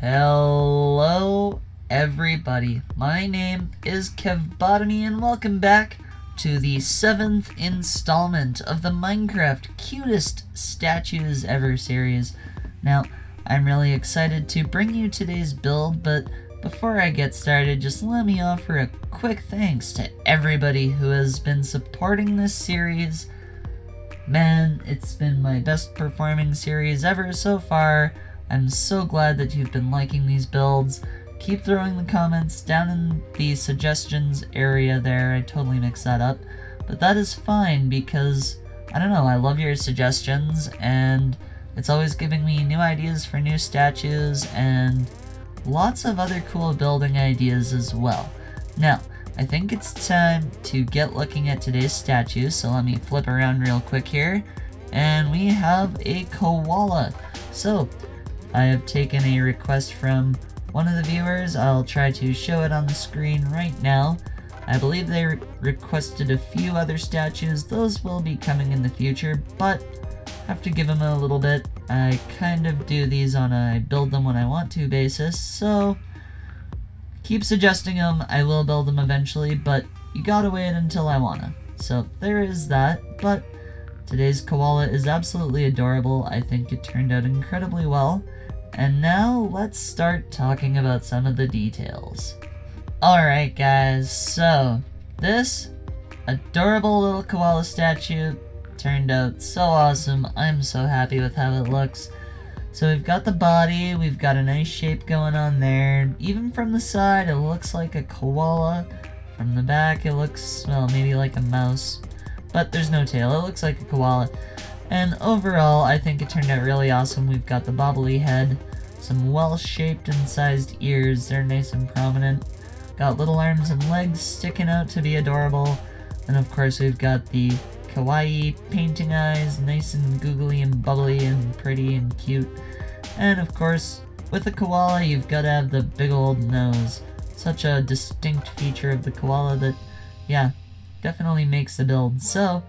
Hello, everybody. My name is Kevbotomy, and welcome back to the seventh installment of the Minecraft Cutest Statues Ever series. Now, I'm really excited to bring you today's build, but before I get started, just let me offer a quick thanks to everybody who has been supporting this series. Man, it's been my best performing series ever so far. I'm so glad that you've been liking these builds. Keep throwing the comments down in the suggestions area there. I totally mixed that up. But that is fine because, I don't know, I love your suggestions and it's always giving me new ideas for new statues and lots of other cool building ideas as well. Now, I think it's time to get looking at today's statue, so let me flip around real quick here. And we have a koala. So, I have taken a request from one of the viewers. I'll try to show it on the screen right now. I believe they re requested a few other statues. Those will be coming in the future, but have to give them a little bit. I kind of do these on a build them when I want to basis, so keep suggesting them. I will build them eventually, but you gotta wait until I wanna. So there is that, but today's koala is absolutely adorable. I think it turned out incredibly well. And now let's start talking about some of the details. Alright guys, so this adorable little koala statue turned out so awesome. I'm so happy with how it looks. So we've got the body, we've got a nice shape going on there. Even from the side, it looks like a koala. From the back, it looks, well, maybe like a mouse. But there's no tail, it looks like a koala. And overall, I think it turned out really awesome. We've got the bobbly head, some well-shaped and sized ears, they're nice and prominent. Got little arms and legs sticking out to be adorable. And of course we've got the kawaii painting eyes, nice and googly and bubbly and pretty and cute. And of course, with a koala you've got to have the big old nose. Such a distinct feature of the koala that, yeah, definitely makes the build. So,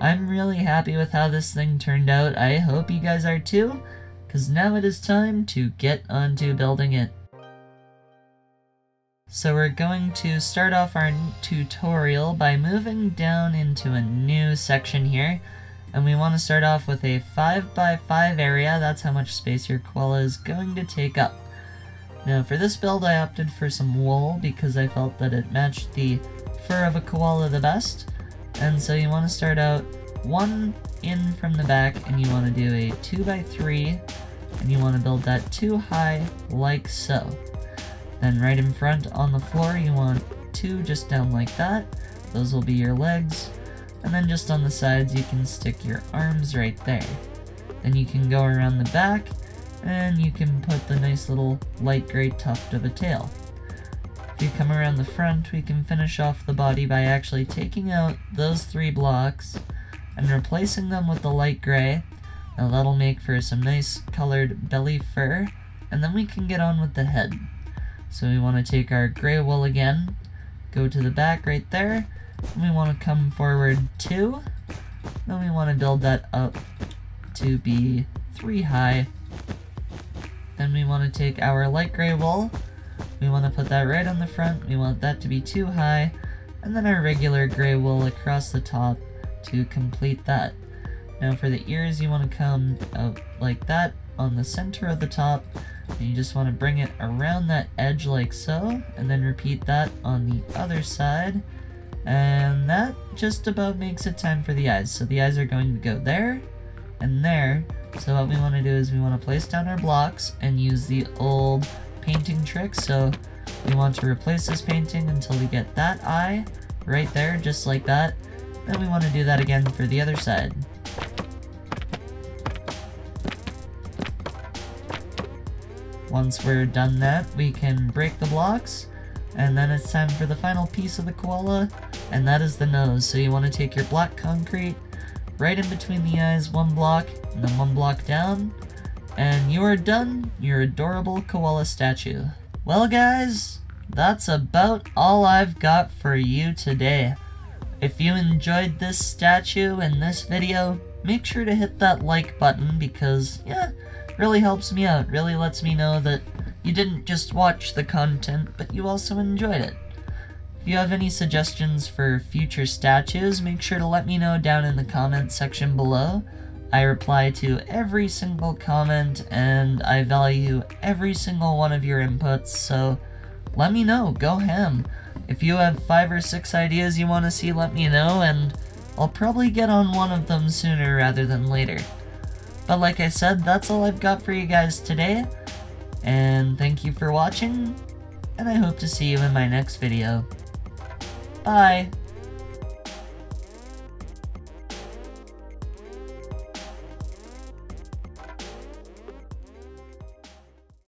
I'm really happy with how this thing turned out. I hope you guys are too, because now it is time to get onto building it. So we're going to start off our tutorial by moving down into a new section here. And we want to start off with a 5x5 area, that's how much space your koala is going to take up. Now for this build I opted for some wool because I felt that it matched the fur of a koala the best. And so you want to start out one in from the back and you want to do a 2x3 and you want to build that two high like so. Then right in front on the floor you want two just down like that. Those will be your legs. And then just on the sides you can stick your arms right there. Then you can go around the back and you can put the nice little light gray tuft of a tail. If you come around the front, we can finish off the body by actually taking out those three blocks and replacing them with the light gray. Now that'll make for some nice colored belly fur, and then we can get on with the head. So we want to take our gray wool again, go to the back right there, and we want to come forward two, then we want to build that up to be three high. Then we want to take our light gray wool, we want to put that right on the front, we want that to be two high, and then our regular gray wool across the top to complete that. Now for the ears, you want to come out like that on the center of the top, and you just want to bring it around that edge like so, and then repeat that on the other side, and that just about makes it time for the eyes. So the eyes are going to go there, and there, so what we want to do is we want to place down our blocks and use the old painting trick, so we want to replace this painting until we get that eye right there, just like that. Then we want to do that again for the other side. Once we're done that, we can break the blocks, and then it's time for the final piece of the koala, and that is the nose. So you want to take your black concrete, right in between the eyes, one block, and then one block down, and you are done, your adorable koala statue. Well guys, that's about all I've got for you today. If you enjoyed this statue and this video, make sure to hit that like button because, yeah, really helps me out, really lets me know that you didn't just watch the content, but you also enjoyed it. If you have any suggestions for future statues, make sure to let me know down in the comments section below. I reply to every single comment and I value every single one of your inputs, so let me know, go ham. If you have five or six ideas you want to see, let me know, and I'll probably get on one of them sooner rather than later. But like I said, that's all I've got for you guys today, and thank you for watching, and I hope to see you in my next video. Bye!